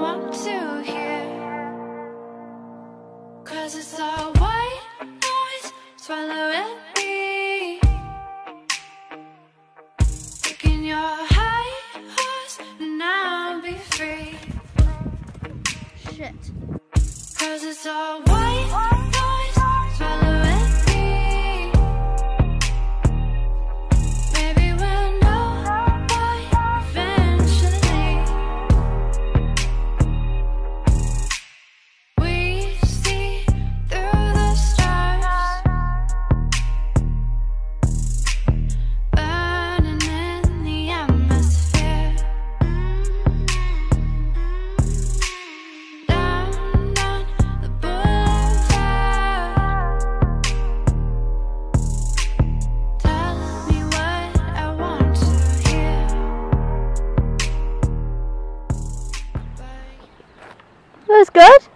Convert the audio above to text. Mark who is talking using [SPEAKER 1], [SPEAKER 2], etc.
[SPEAKER 1] want to hear. Cause it's all white noise swallowing me. Taking your high horse and I'll be free.
[SPEAKER 2] Shit.
[SPEAKER 1] Cause it's all white
[SPEAKER 2] That was good.